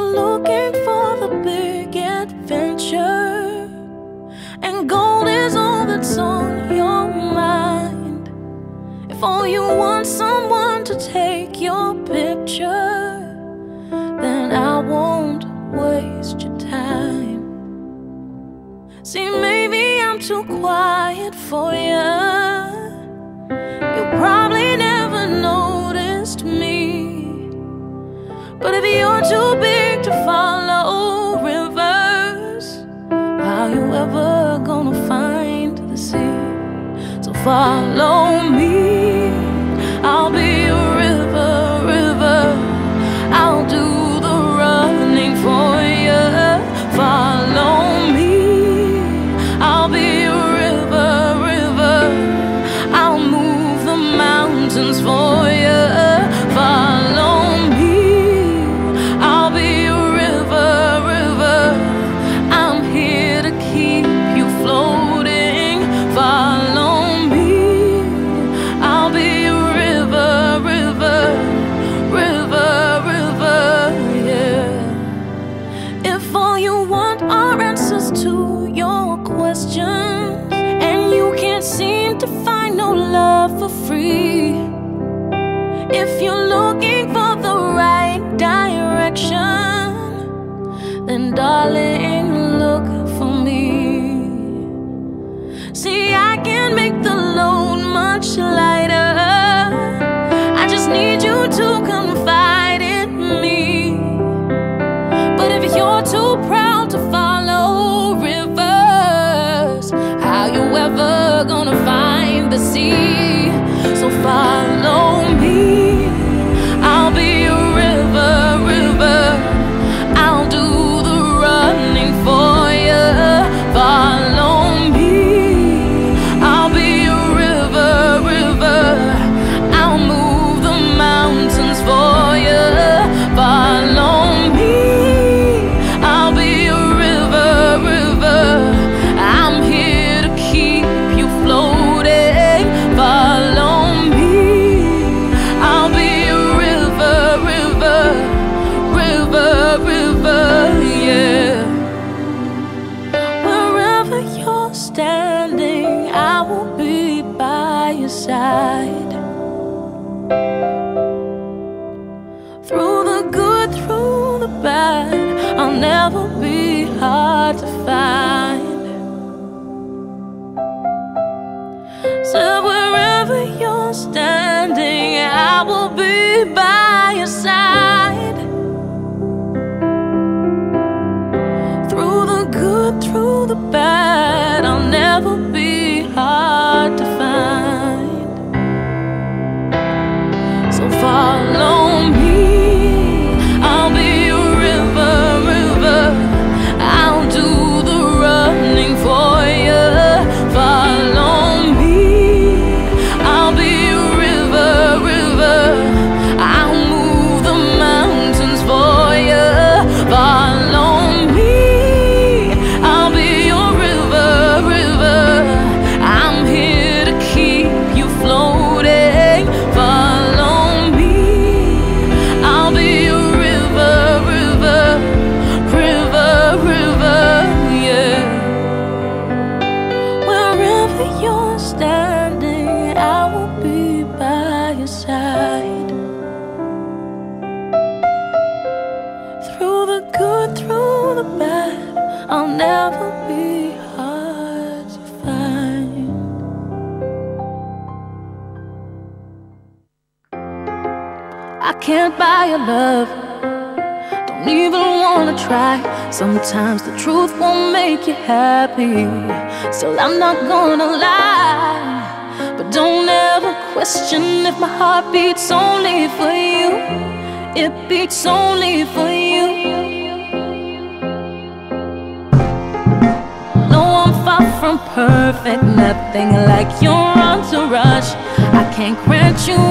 you're looking for the big adventure, and gold is all that's on your mind. If all you want someone to take your picture, then I won't waste your time. See, maybe I'm too quiet for you. You probably follow me. to find no love for free. If you're looking for the right direction Then darling see side. Through the good, through the bad, I'll never be hard to find. So wherever you're standing, I will be by. Can't buy your love. Don't even wanna try. Sometimes the truth won't make you happy. Still I'm not gonna lie. But don't ever question if my heart beats only for you. It beats only for you. No, I'm far from perfect. Nothing like your entourage. I can't grant you